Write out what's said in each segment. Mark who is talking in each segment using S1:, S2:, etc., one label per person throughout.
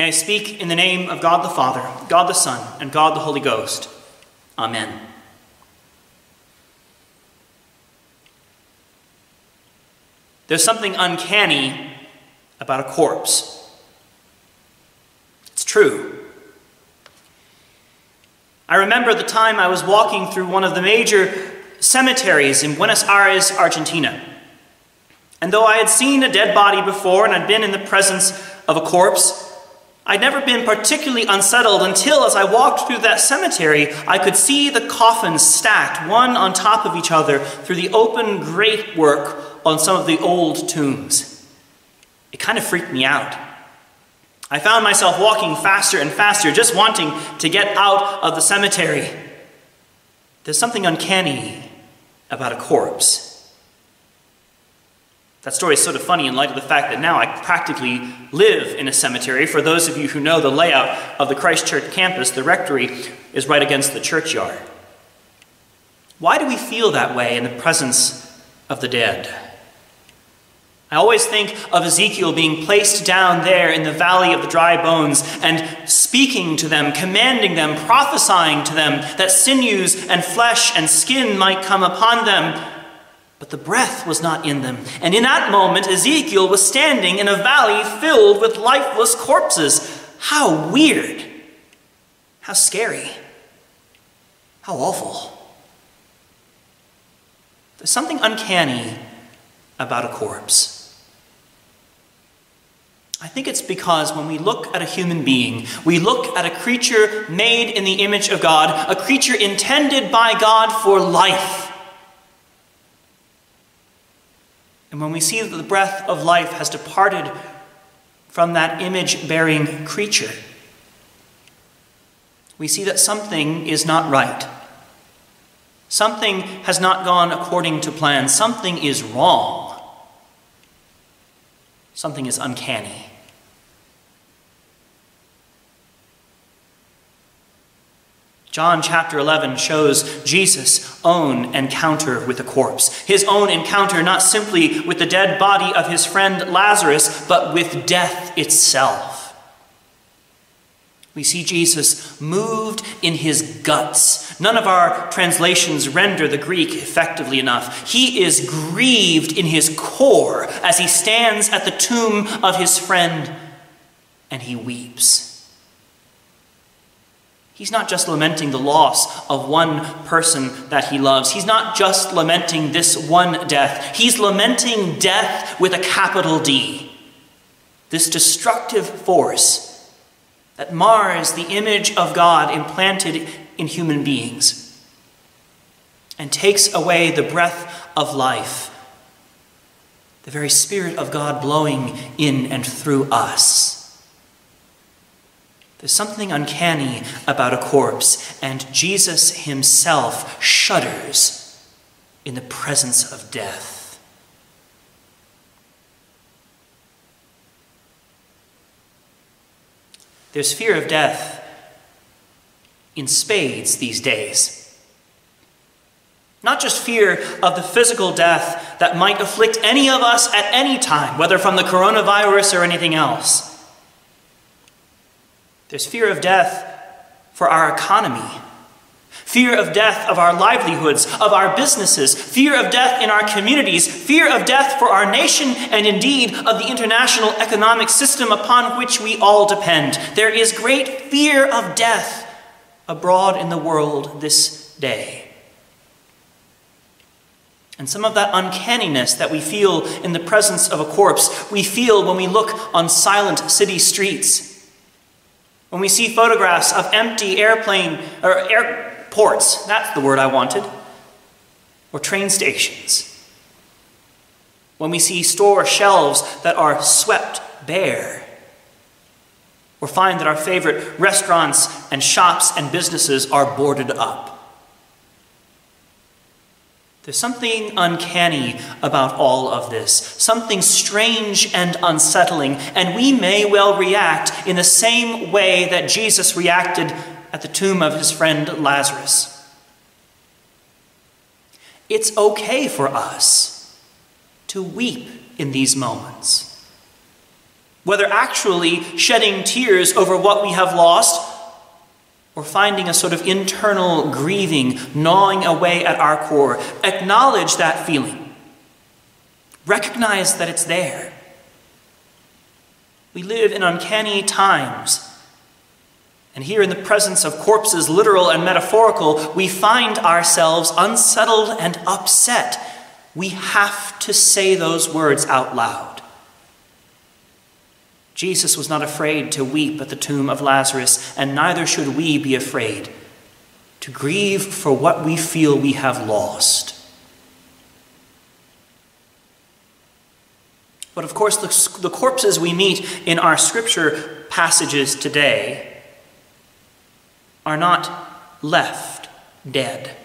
S1: May I speak in the name of God the Father, God the Son, and God the Holy Ghost. Amen. There's something uncanny about a corpse. It's true. I remember the time I was walking through one of the major cemeteries in Buenos Aires, Argentina. And though I had seen a dead body before and I'd been in the presence of a corpse, I'd never been particularly unsettled until, as I walked through that cemetery, I could see the coffins stacked one on top of each other through the open grate work on some of the old tombs. It kind of freaked me out. I found myself walking faster and faster, just wanting to get out of the cemetery. There's something uncanny about a corpse. That story is sort of funny in light of the fact that now I practically live in a cemetery. For those of you who know the layout of the Christ Church campus, the rectory is right against the churchyard. Why do we feel that way in the presence of the dead? I always think of Ezekiel being placed down there in the valley of the dry bones and speaking to them, commanding them, prophesying to them that sinews and flesh and skin might come upon them. But the breath was not in them. And in that moment, Ezekiel was standing in a valley filled with lifeless corpses. How weird! How scary! How awful! There's something uncanny about a corpse. I think it's because when we look at a human being, we look at a creature made in the image of God, a creature intended by God for life. And when we see that the breath of life has departed from that image bearing creature, we see that something is not right. Something has not gone according to plan. Something is wrong. Something is uncanny. John chapter 11 shows Jesus' own encounter with the corpse. His own encounter not simply with the dead body of his friend Lazarus, but with death itself. We see Jesus moved in his guts. None of our translations render the Greek effectively enough. He is grieved in his core as he stands at the tomb of his friend and he weeps. He's not just lamenting the loss of one person that he loves. He's not just lamenting this one death. He's lamenting death with a capital D. This destructive force that mars the image of God implanted in human beings and takes away the breath of life, the very Spirit of God blowing in and through us. There's something uncanny about a corpse, and Jesus himself shudders in the presence of death. There's fear of death in spades these days. Not just fear of the physical death that might afflict any of us at any time, whether from the coronavirus or anything else. There's fear of death for our economy, fear of death of our livelihoods, of our businesses, fear of death in our communities, fear of death for our nation, and indeed of the international economic system upon which we all depend. There is great fear of death abroad in the world this day. And some of that uncanniness that we feel in the presence of a corpse, we feel when we look on silent city streets when we see photographs of empty airplane or airports, that's the word I wanted, or train stations. When we see store shelves that are swept bare, or find that our favorite restaurants and shops and businesses are boarded up. There's something uncanny about all of this, something strange and unsettling, and we may well react in the same way that Jesus reacted at the tomb of his friend Lazarus. It's okay for us to weep in these moments. whether actually shedding tears over what we have lost or finding a sort of internal grieving gnawing away at our core. Acknowledge that feeling. Recognize that it's there. We live in uncanny times. And here, in the presence of corpses, literal and metaphorical, we find ourselves unsettled and upset. We have to say those words out loud. Jesus was not afraid to weep at the tomb of Lazarus, and neither should we be afraid to grieve for what we feel we have lost. But of course, the, the corpses we meet in our scripture passages today are not left dead.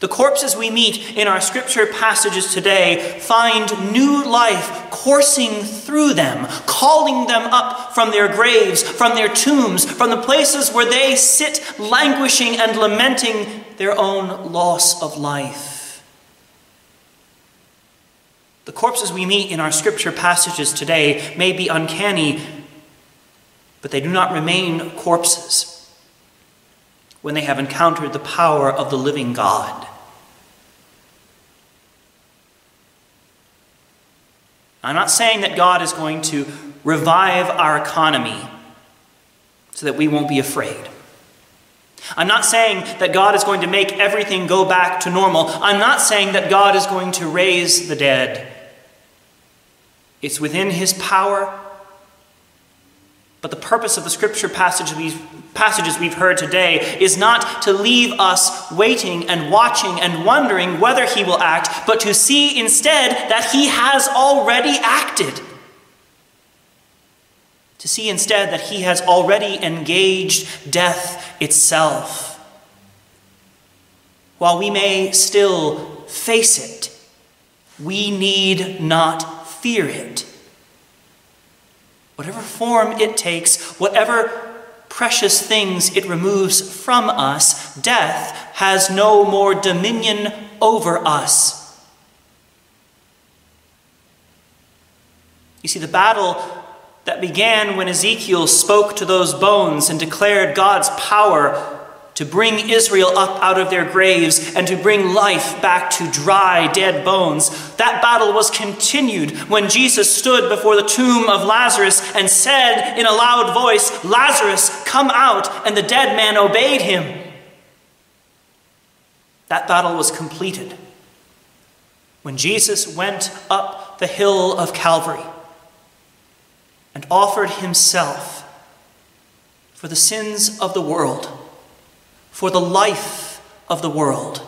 S1: The corpses we meet in our scripture passages today find new life coursing through them, calling them up from their graves, from their tombs, from the places where they sit languishing and lamenting their own loss of life. The corpses we meet in our scripture passages today may be uncanny, but they do not remain corpses when they have encountered the power of the living God. I'm not saying that God is going to revive our economy so that we won't be afraid. I'm not saying that God is going to make everything go back to normal. I'm not saying that God is going to raise the dead. It's within His power but the purpose of the scripture passage we've, passages we've heard today is not to leave us waiting and watching and wondering whether he will act, but to see instead that he has already acted. To see instead that he has already engaged death itself. While we may still face it, we need not fear it whatever form it takes, whatever precious things it removes from us, death has no more dominion over us. You see, the battle that began when Ezekiel spoke to those bones and declared God's power to bring Israel up out of their graves and to bring life back to dry, dead bones. That battle was continued when Jesus stood before the tomb of Lazarus and said in a loud voice, Lazarus, come out, and the dead man obeyed him. That battle was completed when Jesus went up the hill of Calvary and offered himself for the sins of the world for the life of the world.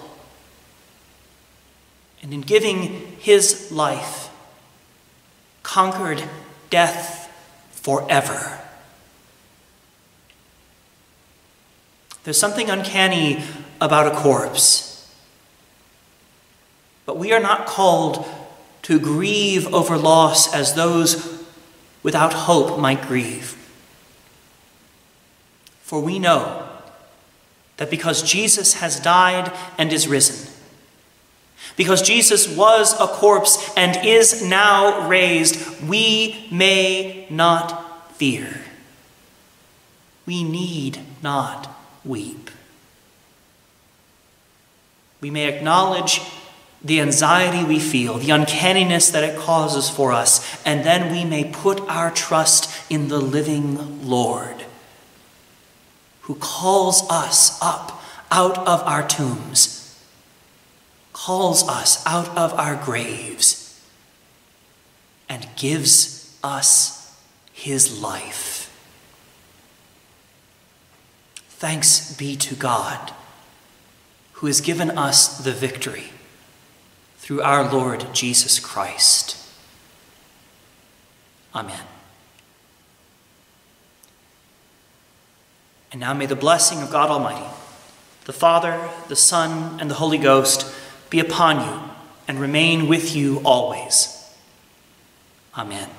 S1: And in giving his life, conquered death forever. There's something uncanny about a corpse. But we are not called to grieve over loss as those without hope might grieve. For we know that because Jesus has died and is risen, because Jesus was a corpse and is now raised, we may not fear. We need not weep. We may acknowledge the anxiety we feel, the uncanniness that it causes for us, and then we may put our trust in the living Lord who calls us up out of our tombs, calls us out of our graves, and gives us his life. Thanks be to God, who has given us the victory through our Lord Jesus Christ. Amen. And now may the blessing of God Almighty, the Father, the Son, and the Holy Ghost be upon you and remain with you always. Amen.